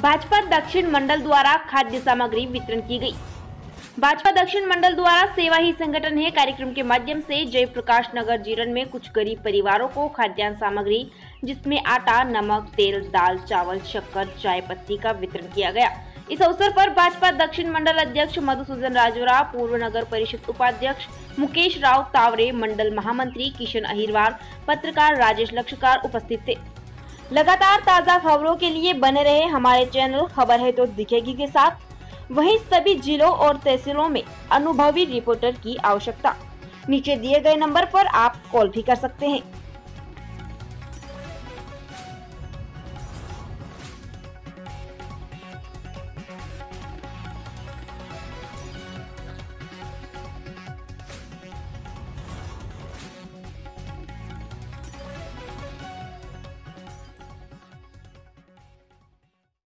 भाजपा दक्षिण मंडल द्वारा खाद्य सामग्री वितरण की गई। भाजपा दक्षिण मंडल द्वारा सेवा ही संगठन है। कार्यक्रम के माध्यम से जयप्रकाश नगर जीरन में कुछ गरीब परिवारों को खाद्यान्न सामग्री, जिसमें आटा, नमक, तेल, दाल, चावल, शक्कर, चाय पत्ती का वितरण किया गया। इस अवसर पर भाजपा दक्षिण मंडल अध्यक्ष मधुसूदन राजोरा, पूर्व नगर परिषद उपाध्यक्ष मुकेश राव तावरे, मंडल महामंत्री किशन अहिरवार, पत्रकार राजेश लक्षकार उपस्थित थे। लगातार ताज़ा खबरों के लिए बने रहे हमारे चैनल खबर है तो दिखेगी के साथ। वहीं सभी जिलों और तहसीलों में अनुभवी रिपोर्टर की आवश्यकता। नीचे दिए गए नंबर पर आप कॉल भी कर सकते हैं।